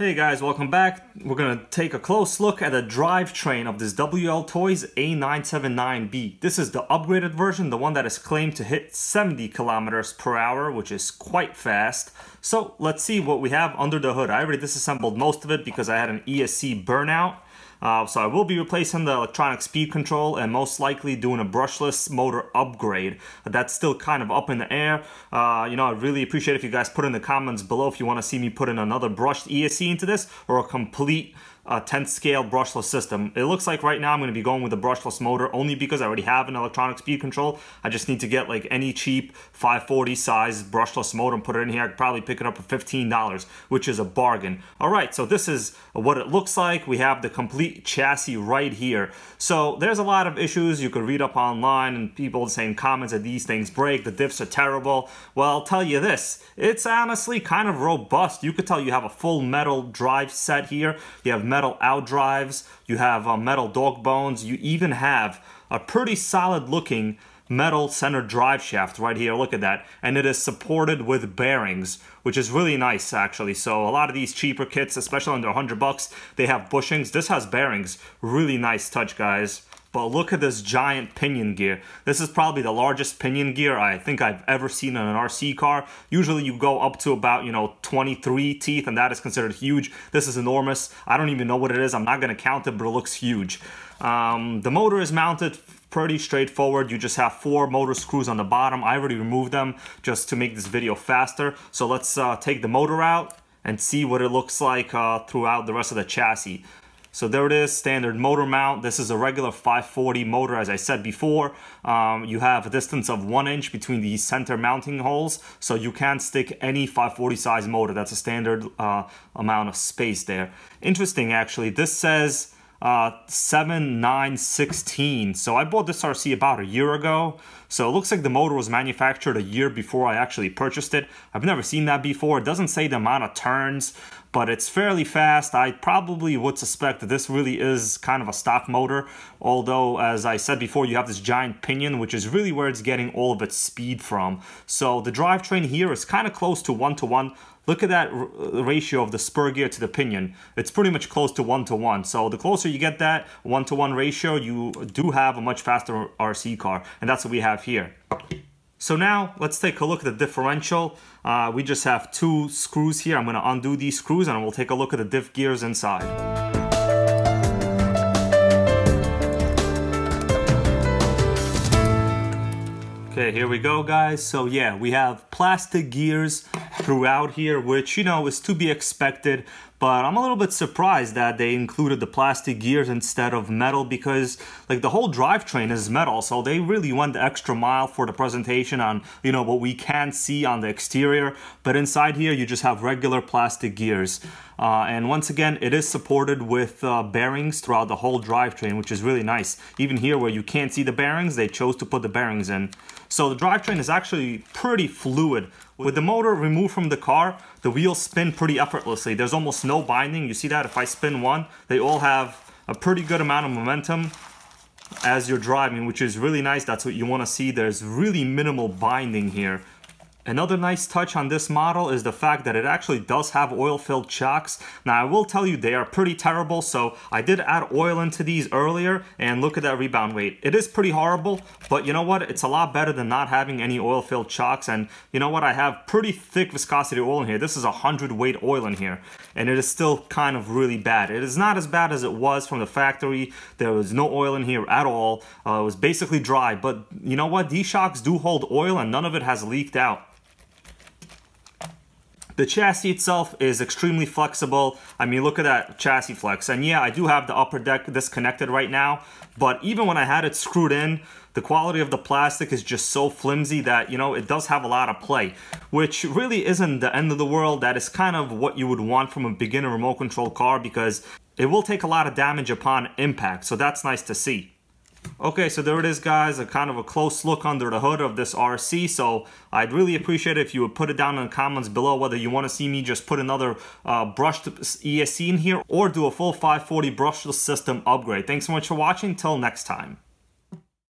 Hey guys, welcome back. We're gonna take a close look at the drivetrain of this WL Toys A979B. This is the upgraded version, the one that is claimed to hit 70 kilometers per hour, which is quite fast. So let's see what we have under the hood. I already disassembled most of it because I had an ESC burnout. Uh, so I will be replacing the electronic speed control and most likely doing a brushless motor upgrade. That's still kind of up in the air. Uh, you know, I really appreciate if you guys put in the comments below if you want to see me put in another brushed ESC into this or a complete uh, 10th scale brushless system. It looks like right now I'm going to be going with a brushless motor only because I already have an electronic speed control. I just need to get like any cheap 540 size brushless motor and put it in here. I could probably pick it up for $15, which is a bargain. All right, so this is what it looks like. We have the complete chassis right here. So there's a lot of issues you could read up online and people saying comments that these things break, the diffs are terrible. Well, I'll tell you this, it's honestly kind of robust. You could tell you have a full metal drive set here. You have metal out drives, you have uh, metal dog bones, you even have a pretty solid looking metal center drive shaft right here look at that and it is supported with bearings which is really nice actually. So a lot of these cheaper kits especially under 100 bucks they have bushings. This has bearings. Really nice touch guys but look at this giant pinion gear. This is probably the largest pinion gear I think I've ever seen in an RC car. Usually you go up to about, you know, 23 teeth and that is considered huge. This is enormous. I don't even know what it is. I'm not going to count it, but it looks huge. Um, the motor is mounted pretty straightforward. You just have four motor screws on the bottom. I already removed them just to make this video faster. So let's uh, take the motor out and see what it looks like uh, throughout the rest of the chassis. So there it is, standard motor mount. This is a regular 540 motor, as I said before. Um, you have a distance of one inch between the center mounting holes, so you can't stick any 540 size motor. That's a standard uh, amount of space there. Interesting, actually. This says uh, 7916. So I bought this RC about a year ago. So it looks like the motor was manufactured a year before I actually purchased it. I've never seen that before. It doesn't say the amount of turns, but it's fairly fast. I probably would suspect that this really is kind of a stock motor. Although, as I said before, you have this giant pinion, which is really where it's getting all of its speed from. So the drivetrain here is kind of close to one-to-one. -one. Look at that uh, ratio of the spur gear to the pinion. It's pretty much close to one to one. So the closer you get that one to one ratio, you do have a much faster RC car. And that's what we have here. So now let's take a look at the differential. Uh, we just have two screws here. I'm gonna undo these screws and we'll take a look at the diff gears inside. Okay, here we go guys. So yeah, we have plastic gears throughout here, which, you know, is to be expected. But I'm a little bit surprised that they included the plastic gears instead of metal because like the whole drivetrain is metal. So they really went the extra mile for the presentation on, you know, what we can see on the exterior. But inside here, you just have regular plastic gears. Uh, and once again, it is supported with uh, bearings throughout the whole drivetrain, which is really nice. Even here where you can't see the bearings, they chose to put the bearings in. So the drivetrain is actually pretty fluid. With the motor removed from the car, the wheels spin pretty effortlessly. There's almost no binding. You see that if I spin one, they all have a pretty good amount of momentum as you're driving, which is really nice. That's what you want to see. There's really minimal binding here. Another nice touch on this model is the fact that it actually does have oil-filled shocks. Now I will tell you they are pretty terrible, so I did add oil into these earlier, and look at that rebound weight. It is pretty horrible, but you know what? It's a lot better than not having any oil-filled shocks, and you know what? I have pretty thick viscosity oil in here. This is a 100 weight oil in here, and it is still kind of really bad. It is not as bad as it was from the factory. There was no oil in here at all. Uh, it was basically dry, but you know what? These shocks do hold oil, and none of it has leaked out. The chassis itself is extremely flexible. I mean, look at that chassis flex. And yeah, I do have the upper deck disconnected right now, but even when I had it screwed in, the quality of the plastic is just so flimsy that, you know, it does have a lot of play, which really isn't the end of the world. That is kind of what you would want from a beginner remote control car because it will take a lot of damage upon impact. So that's nice to see. Okay, so there it is, guys, a kind of a close look under the hood of this RC. So I'd really appreciate it if you would put it down in the comments below whether you want to see me just put another uh, brushed ESC in here or do a full 540 brushless system upgrade. Thanks so much for watching. Till next time.